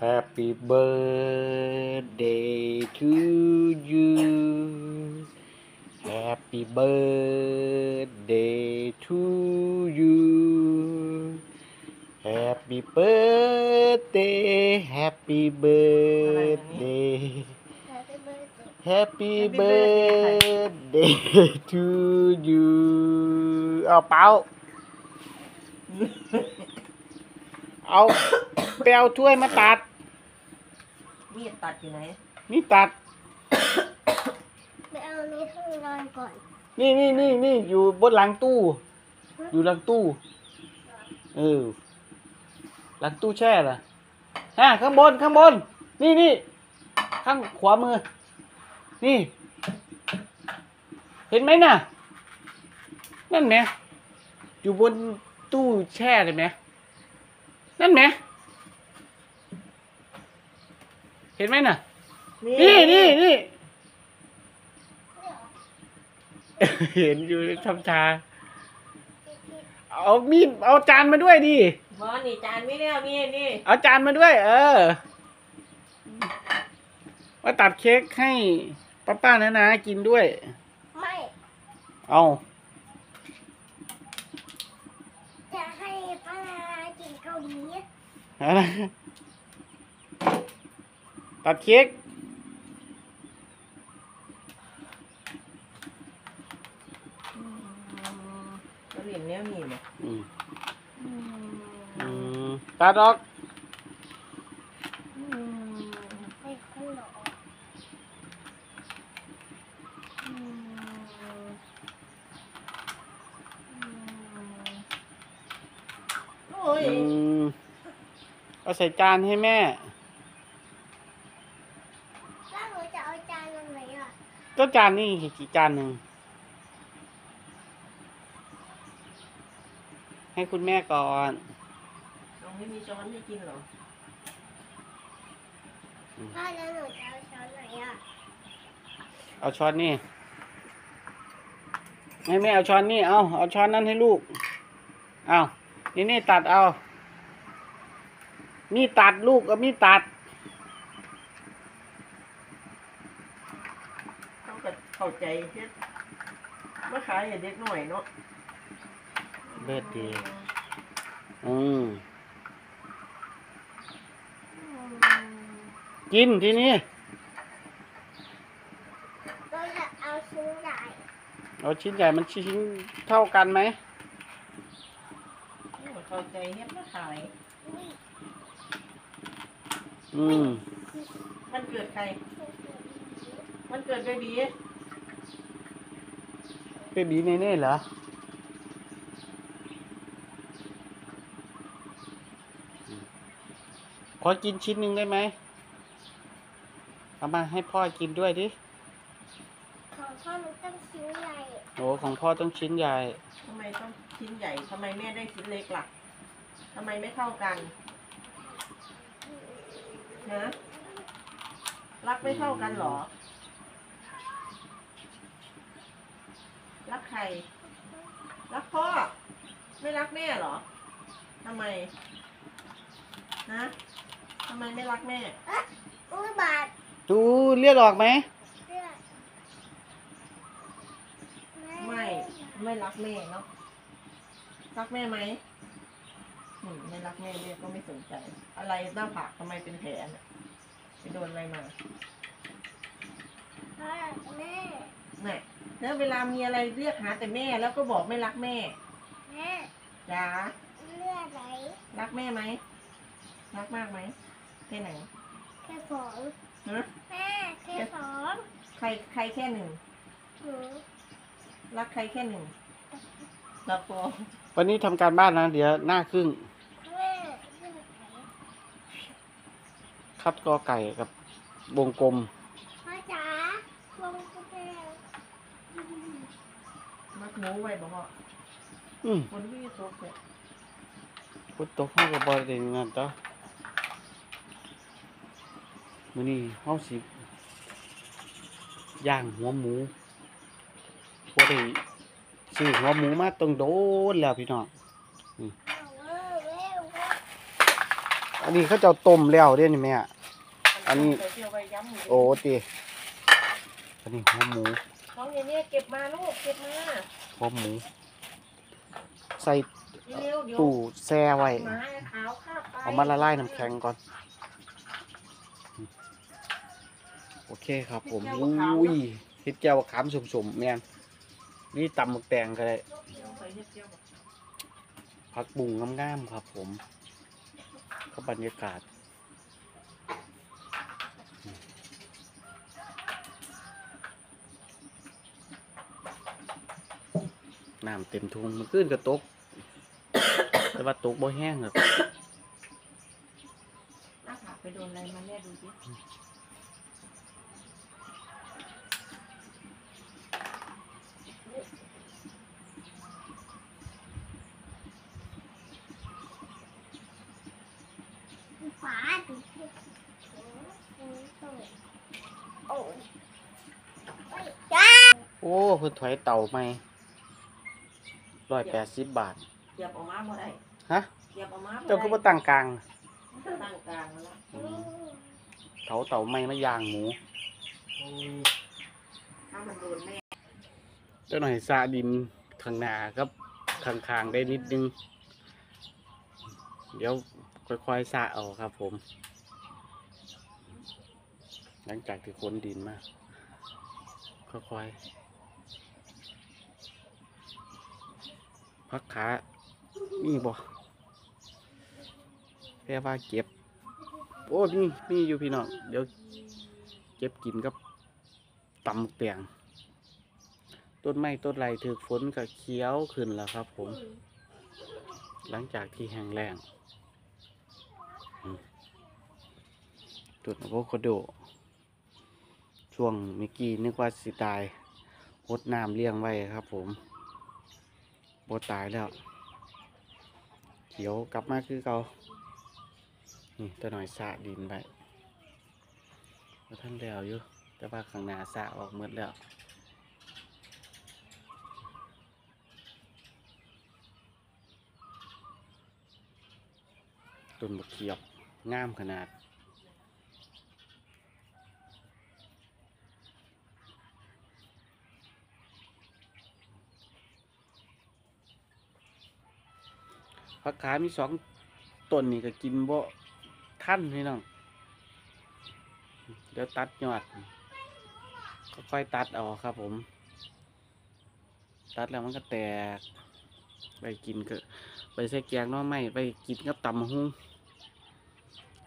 Happy birthday to you Happy birthday to you Happy birthday Happy birthday Happy birthday to you เอาเป้า เอาไปเอาถ้วยมาตัด มีดตัดอยู่ไหนนี่ตัด ไปเอาในห้องนอนก่อนนี่นี่นี่นี่อยู่บนหลังตู้ อยู่หลังตู้ เออ หลังตู้แช่ล่ะฮะข้างบนข้างบน นี่นี่ข้างขวามือ นี่ เห็นไหมน่ะ นั่นไหมอยู่บนตู้แช่เลยไหมนั่นไหม เห็นไหมน่ะ นี่นี่นี่เห็นอยู่ทำชา เอามีดเอาจานมาด้วยดิบอนี่จานไม่แล้วนี่นี่เอาจานมาด้วย เออมาตัดเค้กให้ป้าป้านานากินด้วย ไม่ เอาจะให้ป้านากินเกาหลีอะไร ตัดเค้กเราเห็นแล้วนี่เนี่ยอืมอืมตัดออกไปข้างนอกโอ้ยอืมเอาใส่จานให้แม่ แล้วหนูจะเอาจานตรงไหนอะ ก็จานนี่กี่จานหนึ่ง ให้คุณแม่ก่อนเอาไม่มีช้อนให้กินเหรอพ่อแล้วหนูจะเอาช้อนไหนอะเอาช้อนนี่ ให้แม่เอาช้อนนี่ เอาเอาช้อนนั้นให้ลูก เอานี่นี่ตัดเอา มีดตัดลูกเอามีดตัด ต้องก็เข้าใจเฮ็ดมาขายให้เด็กหน่อยเนาะเบิดดีอืมกินทีนี้เราจะเอาชิ้นใหญ่เอาชิ้นใหญ่มันชิ้นเท่ากันไหมเข้าใจเฮ็ดมาขาย อืมมันเกิดใคร มันเกิดเบบีเบบีเน่ๆเหรอขอกินชิ้นหนึ่งได้ไหมเอามาให้พ่อกินด้วยดิ ของพ่อมันต้องชิ้นใหญ่ โอ้ของพ่อต้องชิ้นใหญ่ ทำไมต้องชิ้นใหญ่ทำไมแม่ได้ชิ้นเล็กล่ะทำไมไม่เท่ากันนะรักไม่เท่ากันเหรอ รักใคร รักพ่อ ไม่รักแม่เหรอทำไม นะทำไมไม่รักแม่อุ้ยบาทดูเลือดออกไหม เลือดไม่ ไม่รักแม่เนาะ รักแม่ไหมอืมไม่รักแม่แม่ก็ไม่สนใจ อะไรหน้าผากทำไมเป็นแผลเนี่ยไปโดนอะไรมาพ่อแม่เนี่ยแล้วเวลามีอะไรเรียกหาแต่แม่แล้วก็บอกไม่รักแม่แม่จ๋าเลือดไหลรักแม่ไหมรักมากไหมแค่ไหนแค่สองฮะแม่แค่สองใครใครแค่หนึ่งหนูรักใครแค่หนึ่งรักพอวันนี้ทำการบ้านนะ เดี๋ยวหน้าครึ่ง แม่เลือดไหล คัดกอไก่กับวงกลม พ่อจ๋าลงกุญแจ มัก หมูไว้บอกว่าอืมคนที่ตกเนี่ยพุทธห้องกับบริเวณนั่นต่อมื้อนี้เฮาสิย่างหัวหมูบ่ได้ซื้อหัวหมูมาต้องโดนแล้วพี่น้องเอาเว้ยเว้ยเว้ยออันนี้เขาเจ้าต้มแล้วเด้นี่แม่อันนี้ ใส่เจียวใบย้ำหมูโอ้ตีอันนี้หัวหมู น้องเนี่ยเนี่ยเก็บมาลูกเก็บมาหัวหมู ใส่เร็วๆเดี๋ยวตู้แช่ไว้ หมาขาวข้าบไปเอามาละลายน้ำแข็งก่อน โอเคครับผมอุ้ยเฮ็ดแก้วขามสมๆแม่นนี่ตำหมึกแตงก็ได้ใส่เห็ดเจียวผักบุ้งงามๆครับผมก็บรรยากาศ น้ำเต็มทุงมันขึ้นกระตก แต่ว่าตกบ่แห้งครับหน้าผากไปโดนอะไรมาเนี่ยดูสิฝาดิโอ้ยจ้าโอ้เพิ่นถอยเต่าไหม ร้อยแปดสิบบาทเหยียบออกมาบ่ได้ฮะเหยียบออกมาบ่ได้เจ้าคือบ่ตั้งกลาง ตั้งกลางแล้วอืมเถาเต่าไหมมาย่างหมู ถ้ามันโดนแม่เจ้าหน่อยซาดินข้างหน้าครับข้างๆได้นิดนึง เดี๋ยวค่อยๆซาเอาครับผม หลังจากที่ขนดินมาค่อยๆ พักขามีบ่แค่ว่าเก็บ โอ้มีมีอยู่พี่น้อง เดี๋ยวเก็บกินกับตำเปียง ต้นไม้ต้นไรถือฝนก็เขียวขึ้นแล้วครับผม หลังจากที่แห้งแล้งอืมต้นอะโวคาโด ช่วงเมื่อกี้นึกว่าสิตายหดน้ำเลี้ยงไว้ครับผม บตายแล้ว เขียวกลับมาคือเก่านี่ตัวหน่อยสะดินไปท่านแล้วอยู่ แต่ว่าข้างหน้าสะออกหมดแล้วต้นมะเขียบงามขนาด ผักขามีสองต้นนี่ก็กินบ่ท่านพี่น้อง เดี๋ยวตัดยอด ค่อยๆตัดเอาครับผม ตัดแล้วมันก็แตก ไปกินก็ไปใส่แกงน้อไม่ไปกินกับตำมะฮุ่ง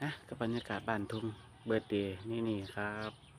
นะกับบรรยากาศบ้านทุ่งเบิร์เดย์นี่นี่ครับ